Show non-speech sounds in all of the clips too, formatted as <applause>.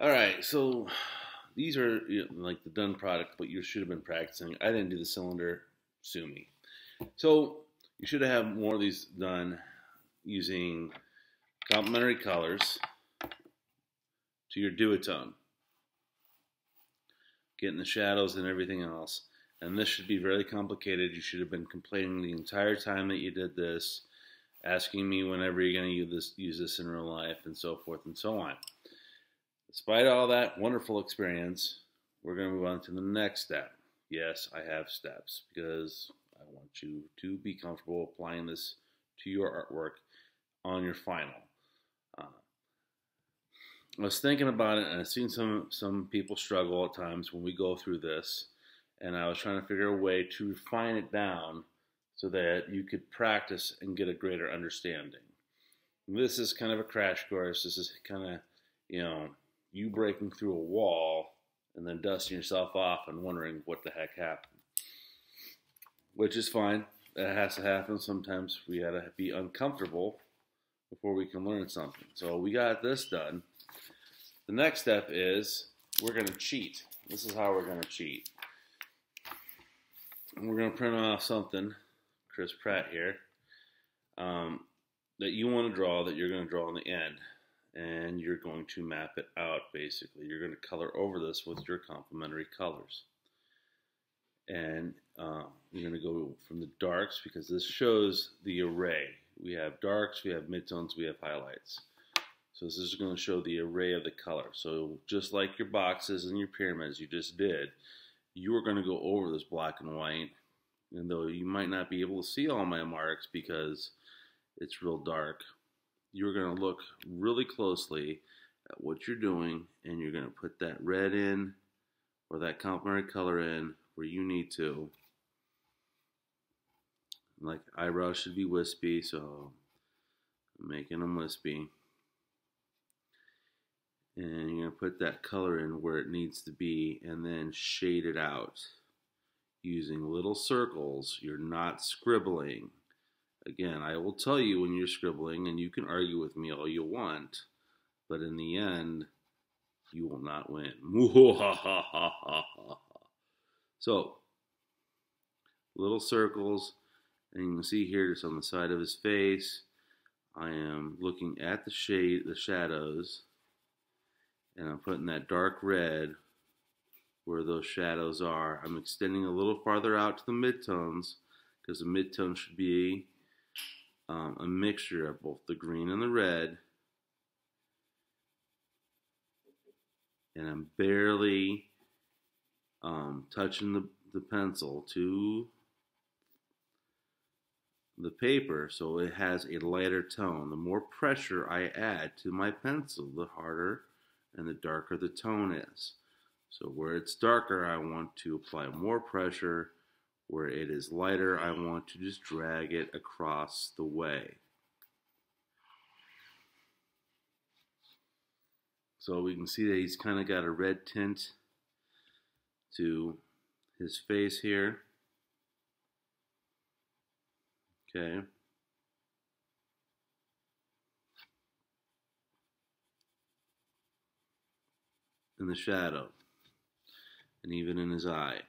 All right, so these are you know, like the done product, but you should have been practicing. I didn't do the cylinder, sue me. So you should have more of these done using complementary colors to your duotone. Getting the shadows and everything else. And this should be very complicated. You should have been complaining the entire time that you did this, asking me whenever you're going to use this, use this in real life, and so forth and so on. Despite all that wonderful experience, we're going to move on to the next step. Yes, I have steps because I want you to be comfortable applying this to your artwork on your final. Uh, I was thinking about it, and I've seen some some people struggle at times when we go through this, and I was trying to figure a way to refine it down so that you could practice and get a greater understanding. This is kind of a crash course. This is kind of, you know, you breaking through a wall and then dusting yourself off and wondering what the heck happened. Which is fine. That has to happen. Sometimes we gotta be uncomfortable before we can learn something. So we got this done. The next step is we're gonna cheat. This is how we're gonna cheat. And we're gonna print off something, Chris Pratt here, um, that you want to draw that you're gonna draw on the end and you're going to map it out basically. You're going to color over this with your complementary colors. And uh, you're going to go from the darks because this shows the array. We have darks, we have midtones, we have highlights. So this is going to show the array of the color. So just like your boxes and your pyramids you just did, you are going to go over this black and white. And though you might not be able to see all my marks because it's real dark, you're going to look really closely at what you're doing and you're going to put that red in or that complementary color in where you need to. Like eyebrows should be wispy, so I'm making them wispy. And you're going to put that color in where it needs to be and then shade it out using little circles. You're not scribbling. Again, I will tell you when you're scribbling, and you can argue with me all you want, but in the end, you will not win. <laughs> so, little circles, and you can see here just on the side of his face, I am looking at the shade, the shadows, and I'm putting that dark red where those shadows are. I'm extending a little farther out to the midtones because the midtone should be um, a mixture of both the green and the red. And I'm barely um, touching the, the pencil to the paper so it has a lighter tone. The more pressure I add to my pencil, the harder and the darker the tone is. So where it's darker, I want to apply more pressure where it is lighter, I want to just drag it across the way. So we can see that he's kind of got a red tint to his face here. Okay. In the shadow, and even in his eye.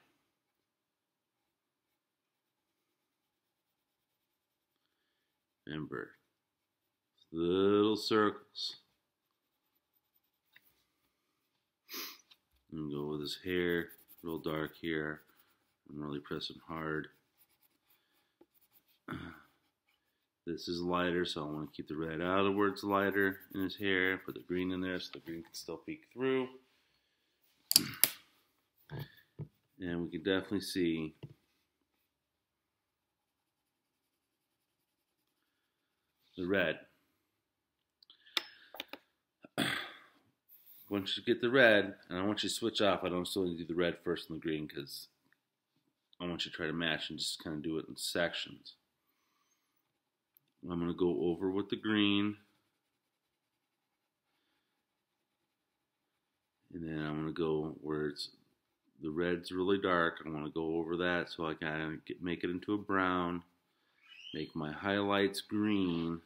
Little circles. And go with his hair, real dark here. I'm really pressing hard. <clears throat> This is lighter, so I want to keep the red out of where it's lighter in his hair. Put the green in there so the green can still peek through. <clears throat> And we can definitely see the red. <clears throat> Once you get the red, and I want you to switch off, I don't still need to do the red first and the green because I want you to try to match and just kind of do it in sections. I'm going to go over with the green. And then I'm going to go where it's the red's really dark. I want to go over that so I kind of make it into a brown make my highlights green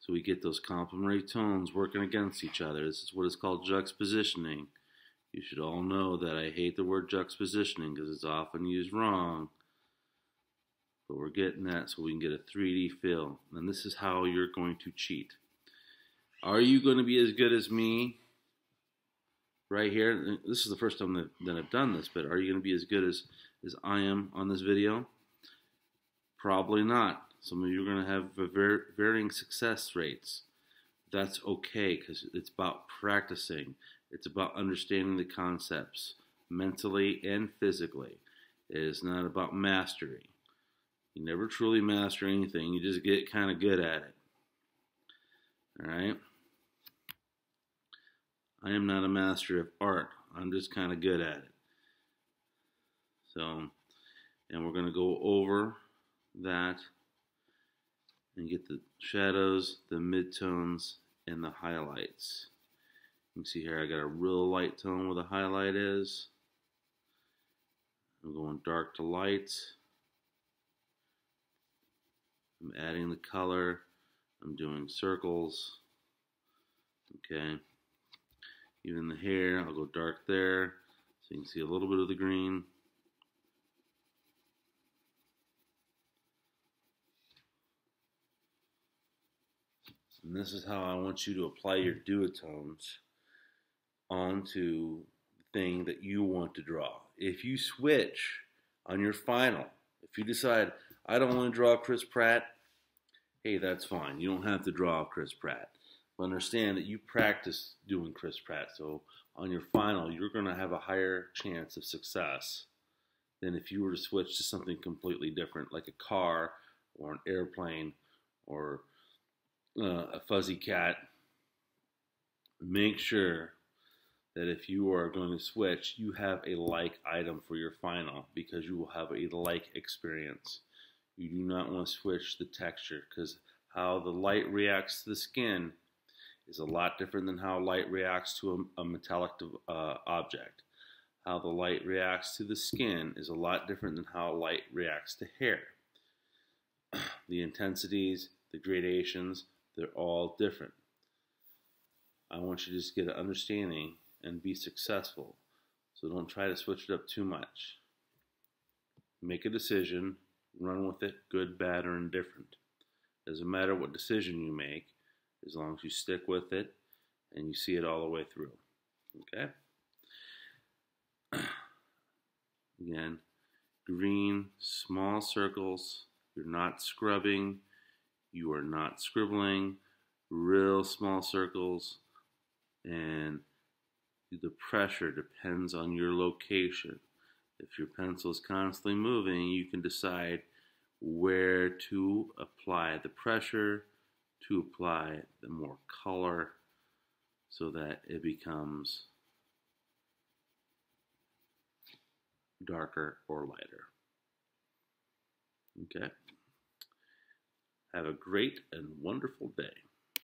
So we get those complementary tones working against each other. This is what is called juxtapositioning. You should all know that I hate the word juxtapositioning because it's often used wrong. But we're getting that so we can get a 3D feel. And this is how you're going to cheat. Are you going to be as good as me right here? This is the first time that, that I've done this, but are you going to be as good as, as I am on this video? Probably not. Some of you are going to have varying success rates. That's okay because it's about practicing. It's about understanding the concepts mentally and physically. It is not about mastery. You never truly master anything, you just get kind of good at it. All right? I am not a master of art. I'm just kind of good at it. So, and we're going to go over that and get the shadows, the midtones, and the highlights. You can see here I got a real light tone where the highlight is. I'm going dark to light. I'm adding the color. I'm doing circles. Okay. Even the hair, I'll go dark there. So you can see a little bit of the green. And this is how I want you to apply your duotones onto the thing that you want to draw. If you switch on your final, if you decide, I don't want to draw Chris Pratt, hey, that's fine. You don't have to draw Chris Pratt. But understand that you practice doing Chris Pratt. So on your final, you're going to have a higher chance of success than if you were to switch to something completely different, like a car or an airplane or uh, a fuzzy cat, make sure that if you are going to switch, you have a like item for your final because you will have a like experience. You do not want to switch the texture because how the light reacts to the skin is a lot different than how light reacts to a, a metallic uh, object. How the light reacts to the skin is a lot different than how light reacts to hair. <clears throat> the intensities, the gradations, they're all different. I want you to just get an understanding and be successful. So don't try to switch it up too much. Make a decision, run with it, good, bad, or indifferent. Doesn't matter what decision you make, as long as you stick with it and you see it all the way through. Okay? Again, green, small circles. You're not scrubbing. You are not scribbling real small circles and the pressure depends on your location. If your pencil is constantly moving, you can decide where to apply the pressure, to apply the more color so that it becomes darker or lighter. Okay? Have a great and wonderful day.